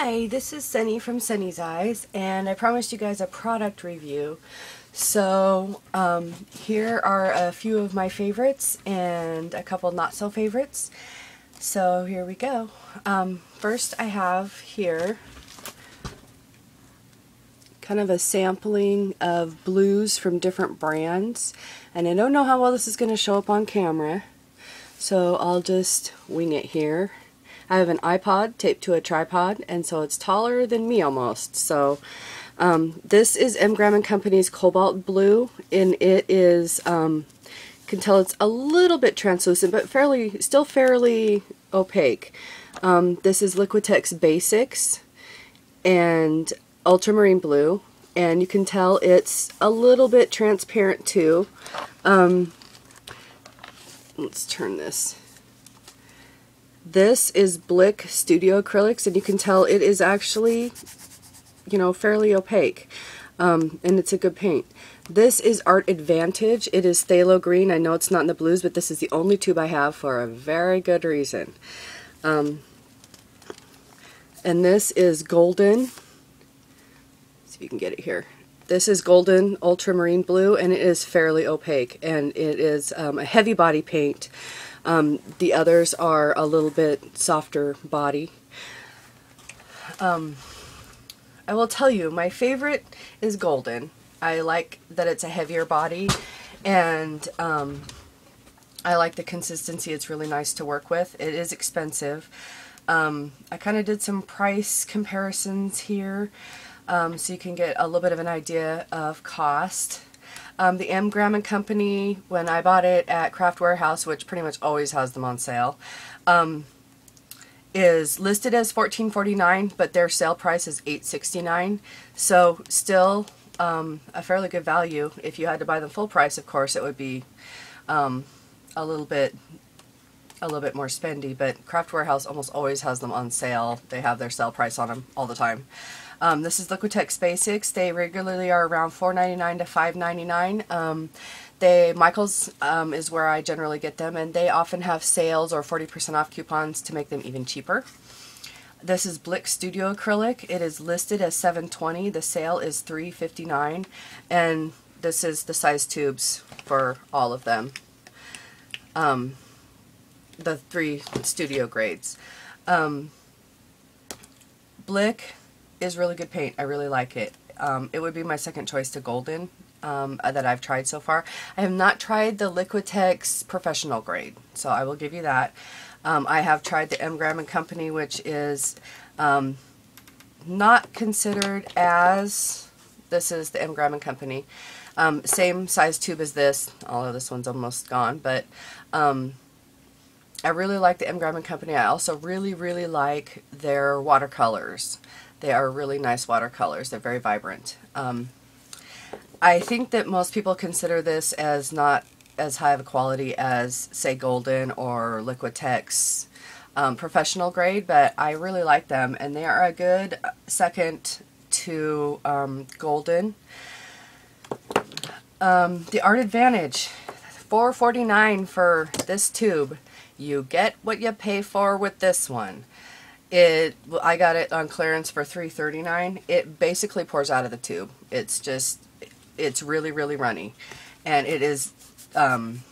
Hi, this is Sunny from Sunny's Eyes, and I promised you guys a product review. So, um, here are a few of my favorites and a couple not so favorites. So, here we go. Um, first, I have here kind of a sampling of blues from different brands. And I don't know how well this is going to show up on camera, so I'll just wing it here. I have an iPod taped to a tripod, and so it's taller than me almost. So um, this is M. Graham & Company's Cobalt Blue, and it is, um, you can tell it's a little bit translucent, but fairly, still fairly opaque. Um, this is Liquitex Basics and Ultramarine Blue, and you can tell it's a little bit transparent too. Um, let's turn this this is Blick Studio Acrylics, and you can tell it is actually, you know, fairly opaque. Um, and it's a good paint. This is Art Advantage. It is Phthalo green. I know it's not in the blues, but this is the only tube I have for a very good reason. Um, and this is Golden. see if you can get it here. This is Golden Ultramarine Blue, and it is fairly opaque, and it is um, a heavy body paint. Um, the others are a little bit softer body. Um, I will tell you, my favorite is Golden. I like that it's a heavier body and um, I like the consistency. It's really nice to work with. It is expensive. Um, I kind of did some price comparisons here um, so you can get a little bit of an idea of cost. Um, the M. Graham & Company, when I bought it at Craft Warehouse, which pretty much always has them on sale, um, is listed as $14.49, but their sale price is $8.69. So still um, a fairly good value. If you had to buy them full price, of course, it would be um, a little bit a little bit more spendy, but Craft Warehouse almost always has them on sale. They have their sale price on them all the time. Um, this is Liquitex Basics. They regularly are around $4.99 to $5.99. Um, they Michaels um, is where I generally get them, and they often have sales or 40% off coupons to make them even cheaper. This is Blick Studio Acrylic. It is listed as 720. The sale is 359, and this is the size tubes for all of them. Um, the three studio grades. Um, Blick is really good paint. I really like it. Um, it would be my second choice to Golden um, that I've tried so far. I have not tried the Liquitex professional grade, so I will give you that. Um, I have tried the M. Graham & Company, which is um, not considered as, this is the M. Graham & Company. Um, same size tube as this, although this one's almost gone, but um, I really like the M. Graham & Company. I also really, really like their watercolors. They are really nice watercolors. They're very vibrant. Um, I think that most people consider this as not as high of a quality as, say, Golden or Liquitex um, professional grade, but I really like them, and they are a good second to um, Golden. Um, the Art Advantage, $4.49 for this tube. You get what you pay for with this one. It I got it on clearance for $3.39. It basically pours out of the tube. It's just it's really really runny, and it is um,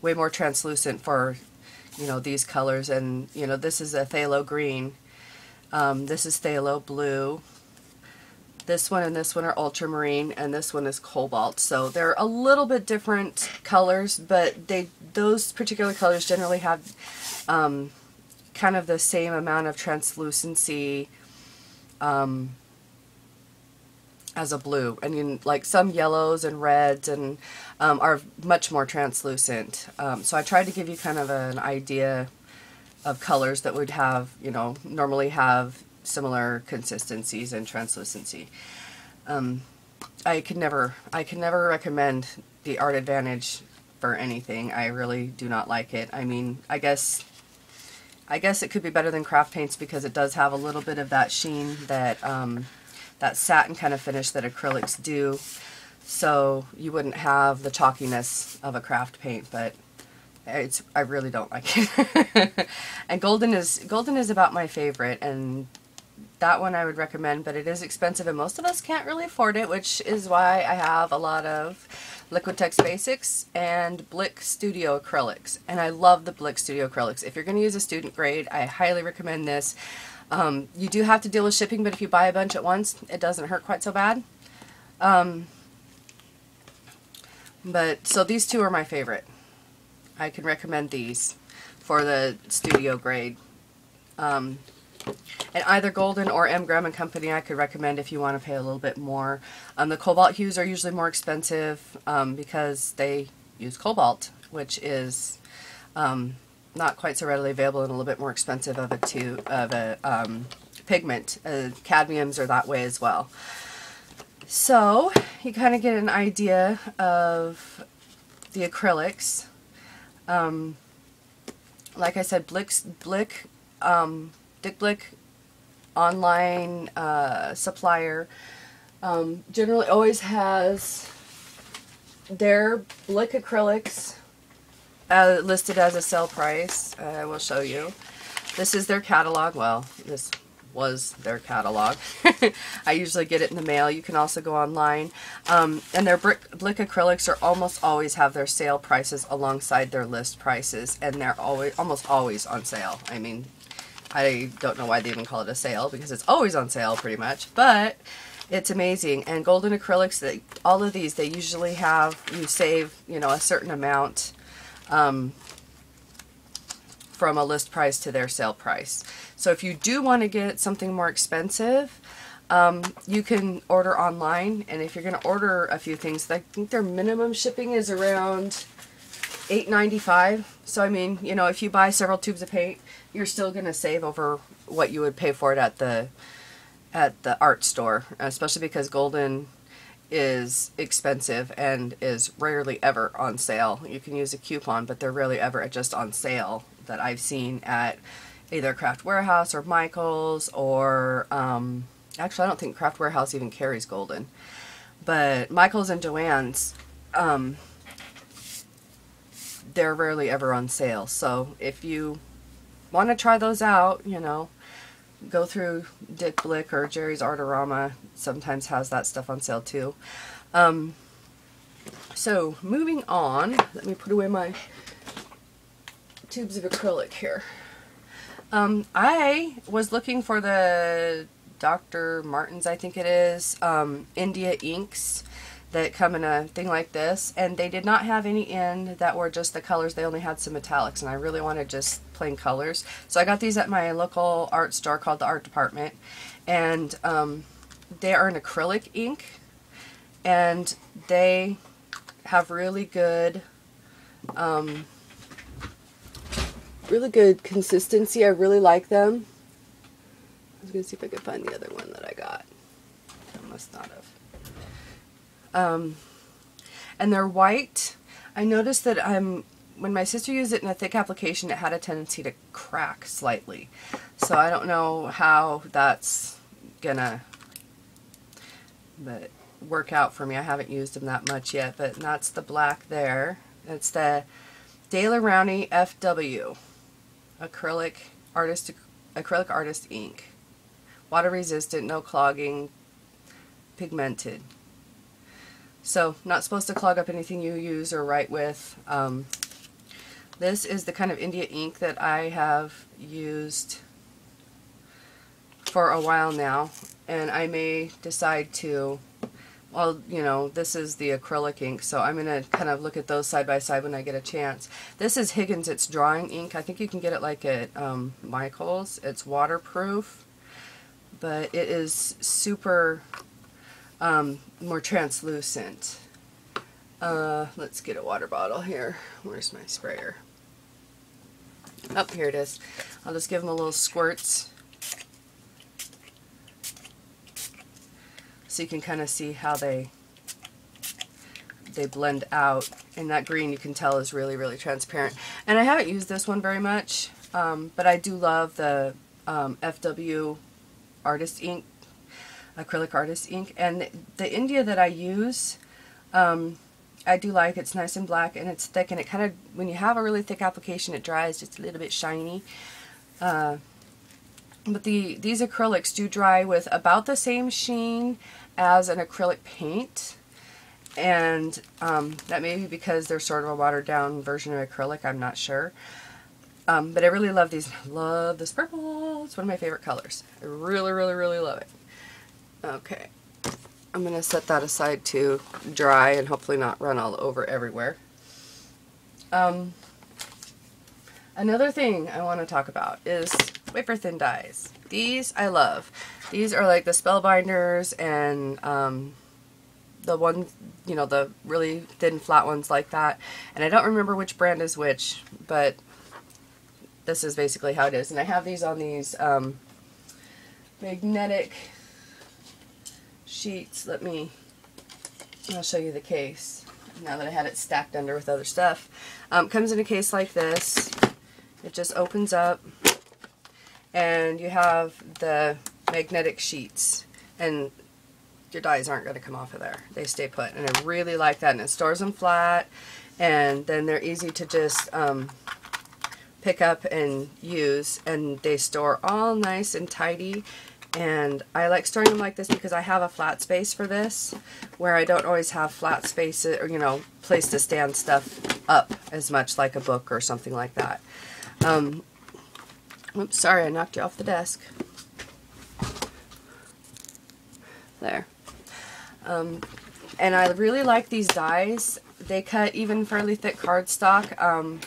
way more translucent for you know these colors. And you know this is a phthalo green. Um, this is phthalo blue. This one and this one are ultramarine, and this one is cobalt. So they're a little bit different colors, but they those particular colors generally have um, kind of the same amount of translucency um, as a blue. I mean, like some yellows and reds and um, are much more translucent. Um, so I tried to give you kind of an idea of colors that would have, you know, normally have similar consistencies and translucency. Um, I could never, I could never recommend the Art Advantage for anything. I really do not like it. I mean, I guess I guess it could be better than craft paints because it does have a little bit of that sheen that um, that satin kind of finish that acrylics do. So you wouldn't have the chalkiness of a craft paint, but it's I really don't like it. and golden is golden is about my favorite, and that one I would recommend, but it is expensive and most of us can't really afford it, which is why I have a lot of Liquitex Basics and Blick Studio Acrylics. And I love the Blick Studio Acrylics. If you're going to use a student grade, I highly recommend this. Um, you do have to deal with shipping, but if you buy a bunch at once, it doesn't hurt quite so bad. Um, but, so these two are my favorite. I can recommend these for the studio grade. Um, and either Golden or M. Graham and Company I could recommend if you want to pay a little bit more. Um, the cobalt hues are usually more expensive um, because they use cobalt, which is um, not quite so readily available and a little bit more expensive of a, two, of a um, pigment. Uh, cadmiums are that way as well. So you kind of get an idea of the acrylics. Um, like I said, Blick's, Blick um, Dick Blick online uh, supplier um, generally always has their Blick acrylics uh, listed as a sale price. I will show you. This is their catalog. Well, this was their catalog. I usually get it in the mail. You can also go online. Um, and their Blick, Blick acrylics are almost always have their sale prices alongside their list prices. And they're always almost always on sale. I mean, I don't know why they even call it a sale because it's always on sale pretty much, but it's amazing. And golden acrylics, they, all of these, they usually have, you save, you know, a certain amount um, from a list price to their sale price. So if you do want to get something more expensive, um, you can order online. And if you're going to order a few things, I think their minimum shipping is around $8.95. So I mean, you know, if you buy several tubes of paint, you're still going to save over what you would pay for it at the at the art store, especially because golden is expensive and is rarely ever on sale. You can use a coupon, but they're rarely ever just on sale that I've seen at either Craft Warehouse or Michael's or um, actually I don't think Craft Warehouse even carries golden, but Michael's and Joann's um, they're rarely ever on sale. So if you want to try those out, you know, go through Dick Blick or Jerry's Artorama. Sometimes has that stuff on sale too. Um, so moving on, let me put away my tubes of acrylic here. Um, I was looking for the Dr. Martens, I think it is, um, India inks that come in a thing like this and they did not have any in that were just the colors. They only had some metallics and I really wanted just plain colors. So I got these at my local art store called the art department and um, they are an acrylic ink and they have really good um, really good consistency. I really like them. I was gonna see if I could find the other one that I got. I must not have um, and they're white. I noticed that um, when my sister used it in a thick application, it had a tendency to crack slightly. So I don't know how that's gonna but work out for me. I haven't used them that much yet, but that's the black there. It's the Daler-Rowney FW acrylic artist acrylic artist ink. Water resistant, no clogging, pigmented. So not supposed to clog up anything you use or write with. Um, this is the kind of India ink that I have used for a while now and I may decide to well you know this is the acrylic ink so I'm gonna kind of look at those side by side when I get a chance. This is Higgins it's drawing ink. I think you can get it like at um, Michael's. It's waterproof but it is super um, more translucent. Uh, let's get a water bottle here. Where's my sprayer? Up oh, here it is. I'll just give them a little squirts so you can kind of see how they they blend out and that green you can tell is really really transparent and I haven't used this one very much um, but I do love the um, FW artist ink acrylic artist ink. And the India that I use, um, I do like. It's nice and black and it's thick and it kind of, when you have a really thick application, it dries just a little bit shiny. Uh, but the these acrylics do dry with about the same sheen as an acrylic paint and um, that may be because they're sort of a watered down version of acrylic I'm not sure um, but I really love these love this purple it's one of my favorite colors I really really really love it okay I'm gonna set that aside to dry and hopefully not run all over everywhere um, another thing I want to talk about is wafer thin dies. These I love. These are like the Spellbinders and um, the ones, you know, the really thin flat ones like that. And I don't remember which brand is which, but this is basically how it is. And I have these on these um, magnetic sheets. Let me, I'll show you the case now that I had it stacked under with other stuff. Um, comes in a case like this. It just opens up and you have the magnetic sheets and your dies aren't going to come off of there. They stay put and I really like that and it stores them flat and then they're easy to just um, pick up and use and they store all nice and tidy and I like storing them like this because I have a flat space for this where I don't always have flat spaces or you know place to stand stuff up as much like a book or something like that. Um, Oops, sorry, I knocked you off the desk. There. Um, and I really like these dies. They cut even fairly thick cardstock um,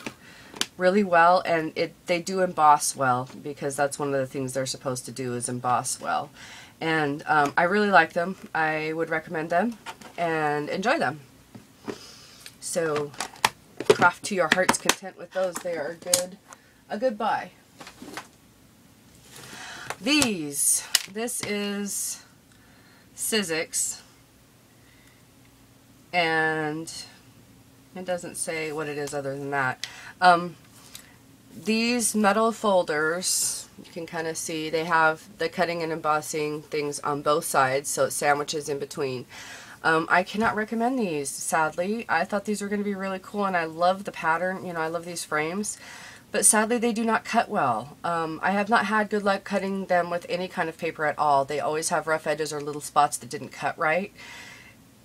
really well, and it they do emboss well because that's one of the things they're supposed to do is emboss well. And um, I really like them. I would recommend them and enjoy them. So craft to your heart's content with those. They are good, a good buy. These, this is Sizzix, and it doesn't say what it is other than that. Um, these metal folders, you can kind of see, they have the cutting and embossing things on both sides, so it sandwiches in between. Um, I cannot recommend these, sadly. I thought these were going to be really cool, and I love the pattern. You know, I love these frames but sadly they do not cut well. Um, I have not had good luck cutting them with any kind of paper at all. They always have rough edges or little spots that didn't cut right.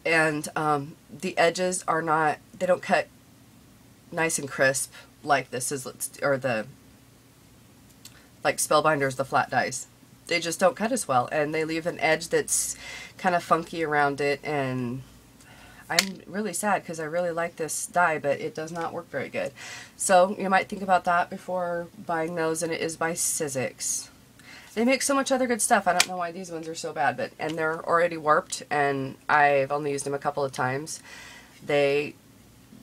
And um, the edges are not, they don't cut nice and crisp like this is, or the, like Spellbinders, the flat dies. They just don't cut as well. And they leave an edge that's kind of funky around it and I'm really sad because I really like this die, but it does not work very good. So you might think about that before buying those, and it is by Sizzix. They make so much other good stuff. I don't know why these ones are so bad, but and they're already warped, and I've only used them a couple of times. They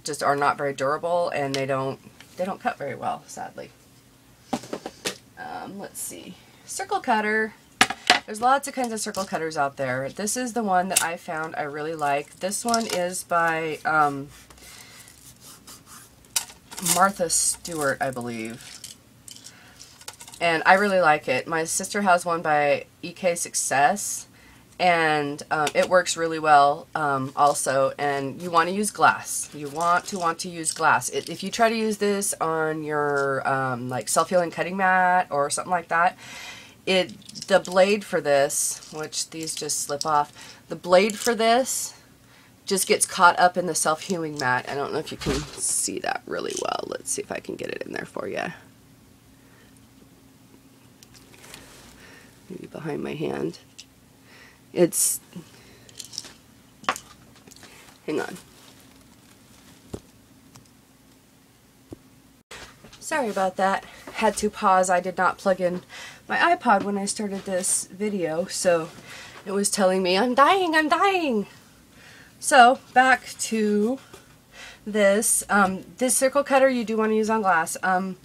just are not very durable, and they don't they don't cut very well, sadly. Um, let's see, circle cutter. There's lots of kinds of circle cutters out there. This is the one that I found I really like. This one is by um, Martha Stewart, I believe. And I really like it. My sister has one by EK Success and um, it works really well um, also and you want to use glass you want to want to use glass it, if you try to use this on your um, like self-healing cutting mat or something like that it the blade for this, which these just slip off, the blade for this just gets caught up in the self-healing mat. I don't know if you can see that really well. Let's see if I can get it in there for you. Maybe behind my hand. It's, hang on. Sorry about that. Had to pause. I did not plug in my iPod when I started this video, so it was telling me, I'm dying, I'm dying. So, back to this. Um, this circle cutter you do want to use on glass. Um,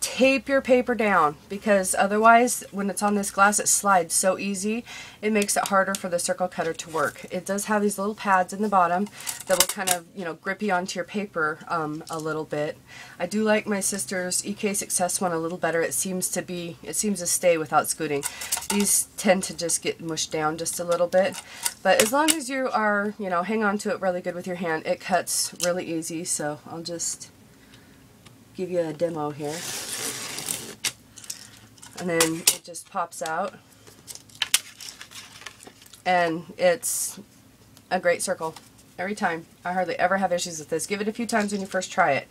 tape your paper down because otherwise when it's on this glass it slides so easy it makes it harder for the circle cutter to work. It does have these little pads in the bottom that will kind of you know grip you onto your paper um, a little bit. I do like my sister's EK Success one a little better. It seems to be it seems to stay without scooting. These tend to just get mushed down just a little bit but as long as you are you know hang on to it really good with your hand it cuts really easy so I'll just give you a demo here. And then it just pops out and it's a great circle every time. I hardly ever have issues with this. Give it a few times when you first try it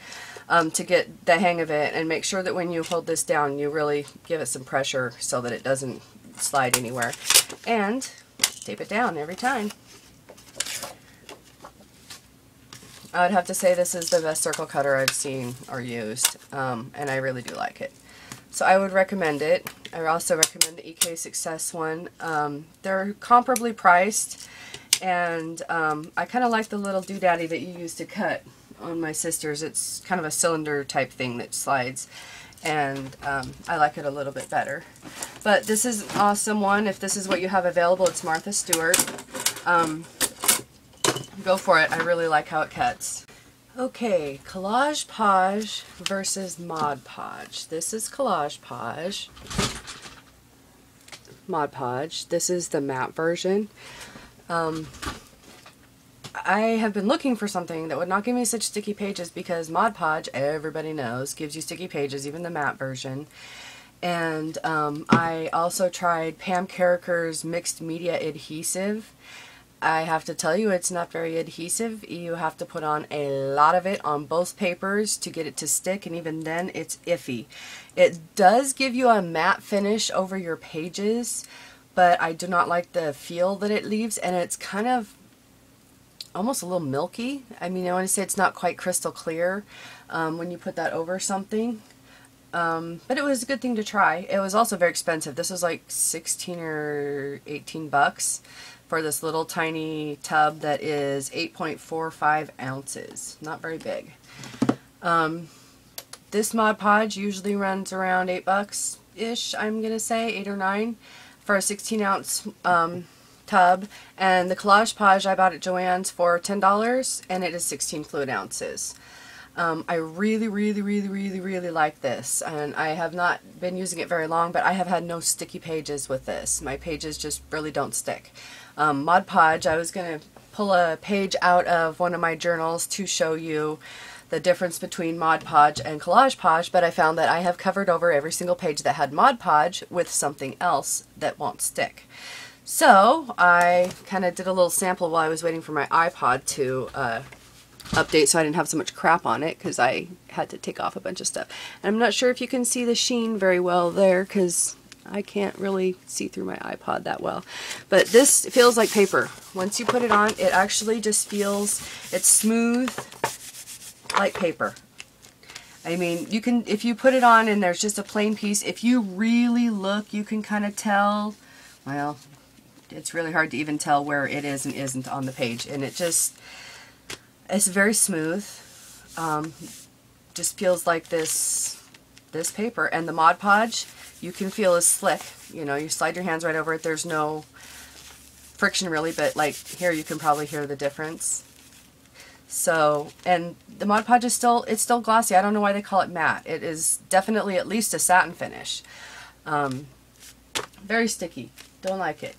um, to get the hang of it and make sure that when you hold this down you really give it some pressure so that it doesn't slide anywhere. And tape it down every time. I would have to say this is the best circle cutter I've seen or used, um, and I really do like it. So I would recommend it. I also recommend the EK Success one. Um, they're comparably priced, and um, I kind of like the little doodaddy that you use to cut on my sister's. It's kind of a cylinder type thing that slides, and um, I like it a little bit better. But this is an awesome one. If this is what you have available, it's Martha Stewart. Um, go for it. I really like how it cuts. Okay, Collage Podge versus Mod Podge. This is Collage Podge. Mod Podge. This is the matte version. Um, I have been looking for something that would not give me such sticky pages because Mod Podge, everybody knows, gives you sticky pages, even the matte version. And um, I also tried Pam Carriker's Mixed Media Adhesive I have to tell you it's not very adhesive. You have to put on a lot of it on both papers to get it to stick and even then it's iffy. It does give you a matte finish over your pages but I do not like the feel that it leaves and it's kind of almost a little milky. I mean I want to say it's not quite crystal clear um, when you put that over something. Um, but it was a good thing to try. It was also very expensive. This was like 16 or 18 bucks for this little tiny tub that is 8.45 ounces. Not very big. Um, this Mod Podge usually runs around 8 bucks ish, I'm going to say, 8 or 9 for a 16 ounce um, tub. And the Collage Podge I bought at Joann's for $10 and it is 16 fluid ounces. Um, I really, really, really, really, really like this. And I have not been using it very long, but I have had no sticky pages with this. My pages just really don't stick. Um, Mod Podge, I was going to pull a page out of one of my journals to show you the difference between Mod Podge and Collage Podge, but I found that I have covered over every single page that had Mod Podge with something else that won't stick. So I kind of did a little sample while I was waiting for my iPod to uh, update so I didn't have so much crap on it because I had to take off a bunch of stuff. And I'm not sure if you can see the sheen very well there because I can't really see through my iPod that well. But this feels like paper. Once you put it on, it actually just feels, it's smooth like paper. I mean, you can, if you put it on and there's just a plain piece, if you really look, you can kind of tell, well, it's really hard to even tell where it is and isn't on the page. And it just, it's very smooth. Um, just feels like this this paper. And the Mod Podge, you can feel is slick. You know, you slide your hands right over it. There's no friction really, but like here you can probably hear the difference. So, and the Mod Podge is still, it's still glossy. I don't know why they call it matte. It is definitely at least a satin finish. Um, very sticky. Don't like it.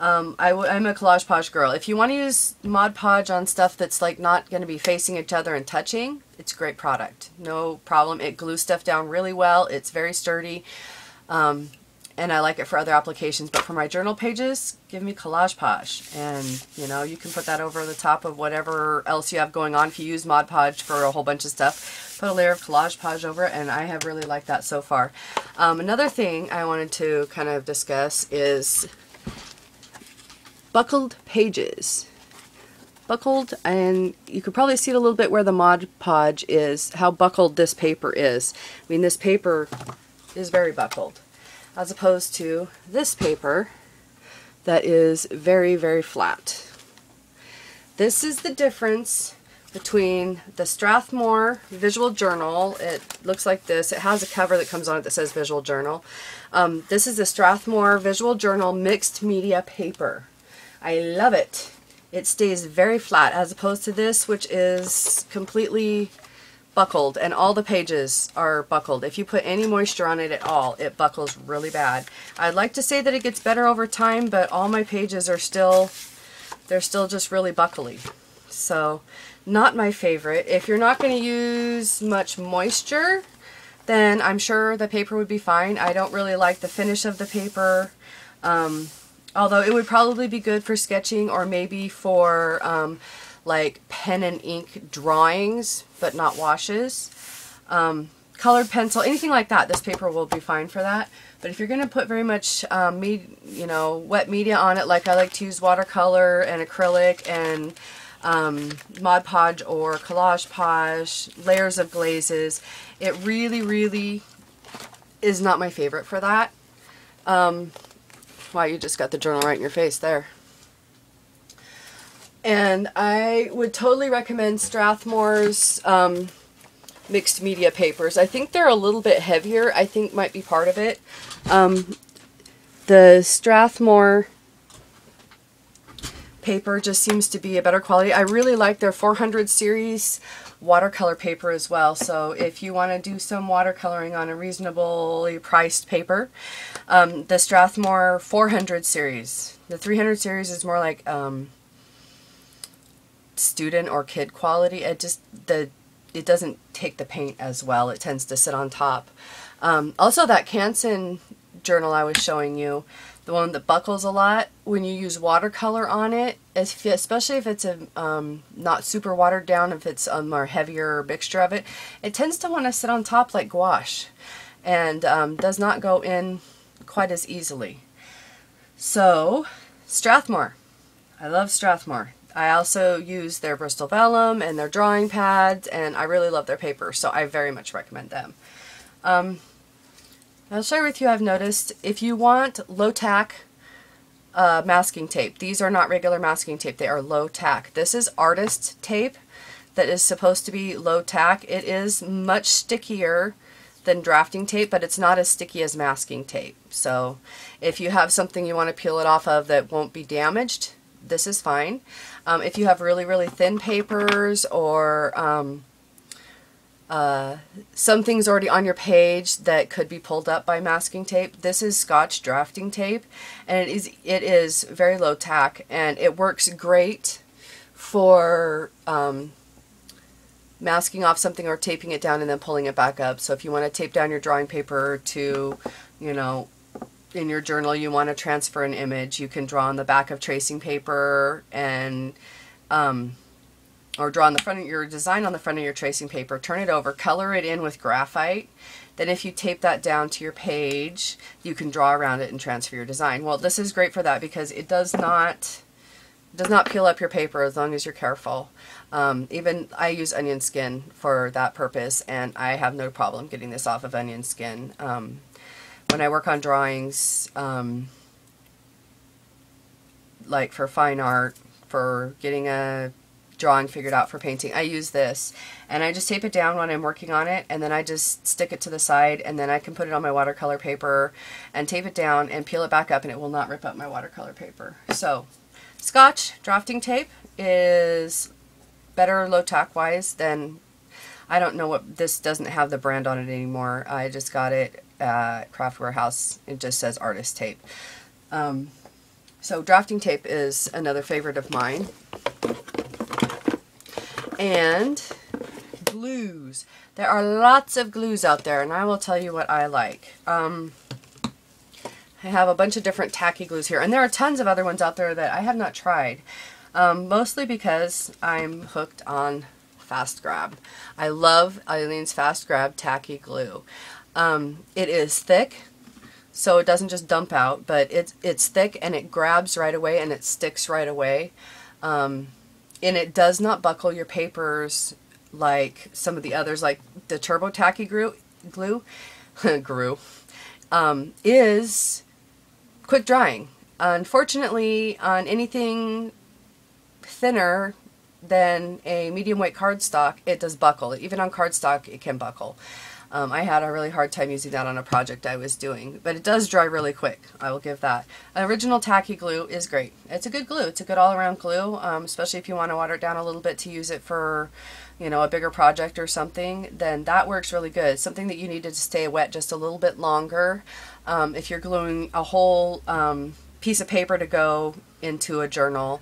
Um, I w I'm a Collage Podge girl. If you want to use Mod Podge on stuff that's like not going to be facing each other and touching, it's a great product. No problem. It glues stuff down really well. It's very sturdy. Um, and I like it for other applications. But for my journal pages, give me Collage Podge. And, you know, you can put that over the top of whatever else you have going on. If you use Mod Podge for a whole bunch of stuff, put a layer of Collage Podge over it, and I have really liked that so far. Um, another thing I wanted to kind of discuss is buckled pages. Buckled, and you could probably see it a little bit where the Mod Podge is, how buckled this paper is. I mean, this paper is very buckled, as opposed to this paper that is very, very flat. This is the difference between the Strathmore Visual Journal. It looks like this. It has a cover that comes on it that says Visual Journal. Um, this is the Strathmore Visual Journal Mixed Media Paper. I love it. It stays very flat as opposed to this which is completely buckled and all the pages are buckled. If you put any moisture on it at all, it buckles really bad. I'd like to say that it gets better over time, but all my pages are still, they're still just really buckly. So, not my favorite. If you're not going to use much moisture, then I'm sure the paper would be fine. I don't really like the finish of the paper. Um, although it would probably be good for sketching or maybe for um, like pen and ink drawings, but not washes. Um, colored pencil, anything like that, this paper will be fine for that. But if you're going to put very much, um, me, you know, wet media on it, like I like to use watercolor and acrylic and um, Mod Podge or Collage Podge, layers of glazes, it really, really is not my favorite for that. Um, wow, you just got the journal right in your face there. And I would totally recommend Strathmore's um, mixed media papers. I think they're a little bit heavier. I think might be part of it. Um, the Strathmore paper just seems to be a better quality. I really like their 400 series watercolor paper as well. So if you want to do some watercoloring on a reasonably priced paper, um, the Strathmore 400 series. The 300 series is more like um, student or kid quality. It just the it doesn't take the paint as well. It tends to sit on top. Um, also, that Canson journal I was showing you, the one that buckles a lot, when you use watercolor on it, especially if it's a um, not super watered down, if it's a more heavier mixture of it, it tends to want to sit on top like gouache and um, does not go in quite as easily. So, Strathmore. I love Strathmore. I also use their Bristol Vellum and their drawing pads, and I really love their paper, so I very much recommend them. Um, I'll share with you, I've noticed, if you want low tack uh, masking tape, these are not regular masking tape, they are low tack. This is artist tape that is supposed to be low tack. It is much stickier than drafting tape, but it's not as sticky as masking tape. So if you have something you want to peel it off of that won't be damaged, this is fine. Um, if you have really, really thin papers or um, uh, some things already on your page that could be pulled up by masking tape, this is Scotch drafting tape and it is, it is very low tack and it works great for um, masking off something or taping it down and then pulling it back up. So if you want to tape down your drawing paper to, you know, in your journal you want to transfer an image, you can draw on the back of tracing paper and um, or draw on the front of your design on the front of your tracing paper, turn it over, color it in with graphite. Then if you tape that down to your page, you can draw around it and transfer your design. Well, this is great for that because it does not does not peel up your paper as long as you're careful. Um, even I use onion skin for that purpose and I have no problem getting this off of onion skin. Um, when I work on drawings, um, like for fine art, for getting a drawing figured out for painting, I use this. And I just tape it down when I'm working on it, and then I just stick it to the side, and then I can put it on my watercolor paper and tape it down and peel it back up, and it will not rip up my watercolor paper. So, Scotch drafting tape is better low tack wise than I don't know what this doesn't have the brand on it anymore. I just got it at Craft Warehouse. It just says artist tape. Um, so drafting tape is another favorite of mine. And glues. There are lots of glues out there and I will tell you what I like. Um, I have a bunch of different tacky glues here and there are tons of other ones out there that I have not tried. Um, mostly because I'm hooked on Fast Grab. I love Aleene's Fast Grab Tacky Glue. Um, it is thick, so it doesn't just dump out, but it's, it's thick and it grabs right away and it sticks right away. Um, and it does not buckle your papers like some of the others, like the Turbo Tacky Glue, glue, um, is quick drying. Unfortunately, on anything thinner than a medium weight cardstock, it does buckle. Even on cardstock, it can buckle. Um, I had a really hard time using that on a project I was doing, but it does dry really quick. I will give that. Original Tacky Glue is great. It's a good glue. It's a good all-around glue, um, especially if you want to water it down a little bit to use it for, you know, a bigger project or something, then that works really good. Something that you needed to stay wet just a little bit longer. Um, if you're gluing a whole um, piece of paper to go into a journal,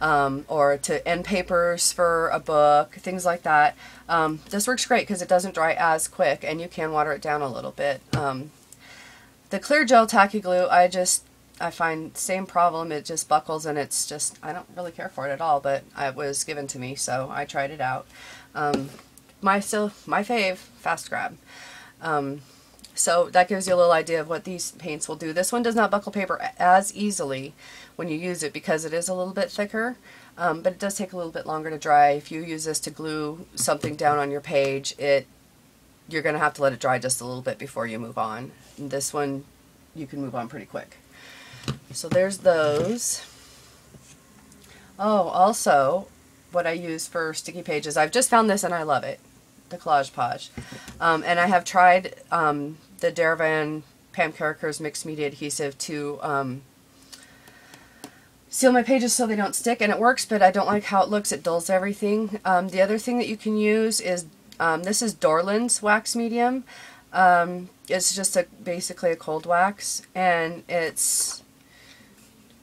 um, or to end papers for a book, things like that. Um, this works great because it doesn't dry as quick and you can water it down a little bit. Um, the clear gel tacky glue, I just, I find same problem. It just buckles and it's just, I don't really care for it at all, but it was given to me, so I tried it out. Um, my still, my fave, fast grab. So that gives you a little idea of what these paints will do. This one does not buckle paper as easily when you use it because it is a little bit thicker, um, but it does take a little bit longer to dry. If you use this to glue something down on your page, it you're going to have to let it dry just a little bit before you move on. And this one, you can move on pretty quick. So there's those. Oh, also, what I use for sticky pages, I've just found this and I love it, the Collage Podge. Um, and I have tried um, the Daravan Pam Carriker's Mixed Media Adhesive to um, seal my pages so they don't stick, and it works, but I don't like how it looks. It dulls everything. Um, the other thing that you can use is, um, this is Dorland's Wax Medium. Um, it's just a basically a cold wax, and it's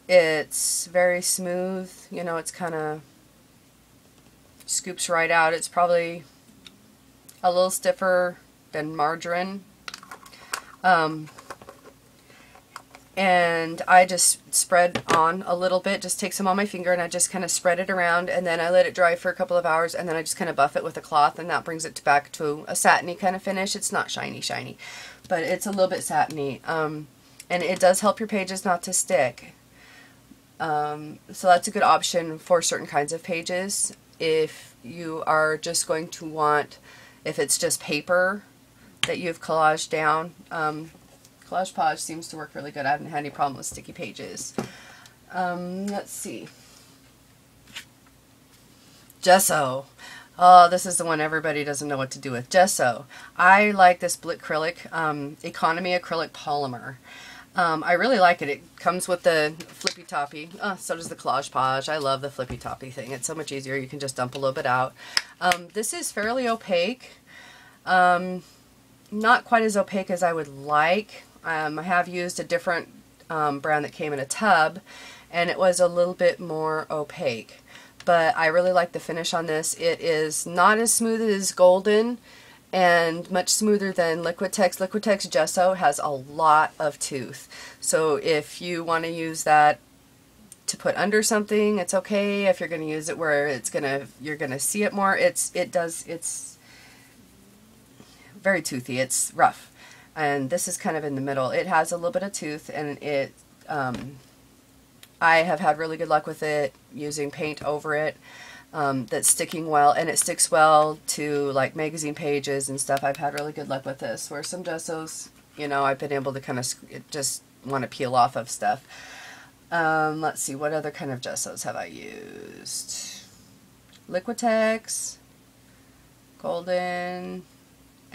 it's very smooth. You know, it's kind of scoops right out. It's probably a little stiffer than margarine. Um, and I just spread on a little bit, just take some on my finger and I just kind of spread it around and then I let it dry for a couple of hours and then I just kind of buff it with a cloth and that brings it back to a satiny kind of finish. It's not shiny shiny, but it's a little bit satiny. Um, and it does help your pages not to stick. Um, so that's a good option for certain kinds of pages. If you are just going to want, if it's just paper that you've collaged down, um, Collage Podge seems to work really good. I haven't had any problem with sticky pages. Um, let's see. Gesso. Oh, this is the one everybody doesn't know what to do with. Gesso. I like this Blick Acrylic, um, Economy Acrylic Polymer. Um, I really like it. It comes with the flippy toppy. Oh, so does the Collage Podge. I love the flippy toppy thing. It's so much easier. You can just dump a little bit out. Um, this is fairly opaque. Um, not quite as opaque as I would like. Um, I have used a different um, brand that came in a tub and it was a little bit more opaque. But I really like the finish on this. It is not as smooth as Golden and much smoother than Liquitex. Liquitex Gesso has a lot of tooth. So if you want to use that to put under something, it's okay. If you're going to use it where it's going to, you're going to see it more, it's, it does, it's very toothy. It's rough and this is kind of in the middle. It has a little bit of tooth and it, um, I have had really good luck with it using paint over it um, that's sticking well and it sticks well to like magazine pages and stuff. I've had really good luck with this where some gessos, you know, I've been able to kind of just want to peel off of stuff. Um, let's see, what other kind of gessos have I used? Liquitex, Golden,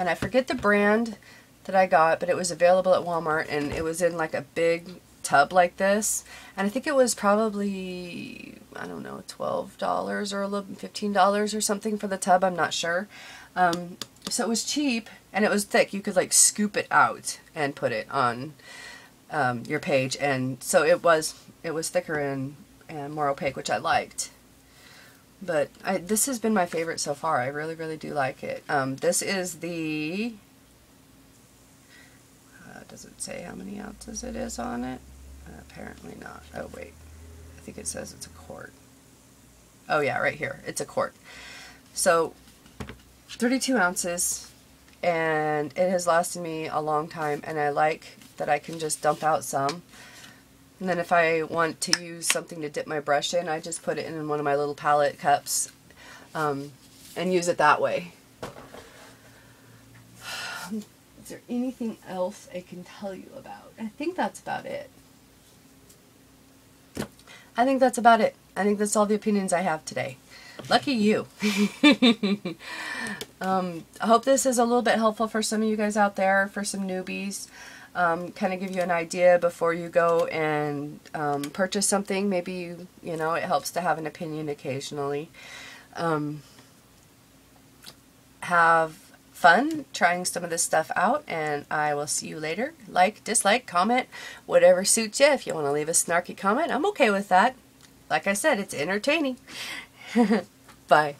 and I forget the brand that I got, but it was available at Walmart and it was in like a big tub like this. And I think it was probably, I don't know, $12 or $15 or something for the tub. I'm not sure. Um, so it was cheap and it was thick. You could like scoop it out and put it on um, your page. And so it was, it was thicker and, and more opaque, which I liked. But I, this has been my favorite so far. I really, really do like it. Um, this is the does it say how many ounces it is on it? Uh, apparently not. Oh, wait. I think it says it's a quart. Oh, yeah, right here. It's a quart. So, 32 ounces, and it has lasted me a long time, and I like that I can just dump out some. And then if I want to use something to dip my brush in, I just put it in one of my little palette cups um, and use it that way. Is there anything else I can tell you about? I think that's about it. I think that's about it. I think that's all the opinions I have today. Lucky you. um, I hope this is a little bit helpful for some of you guys out there, for some newbies. Um, kind of give you an idea before you go and um, purchase something. Maybe, you, you know, it helps to have an opinion occasionally. Um, have fun trying some of this stuff out and I will see you later. Like, dislike, comment, whatever suits you. If you want to leave a snarky comment, I'm okay with that. like I said, it's entertaining. Bye.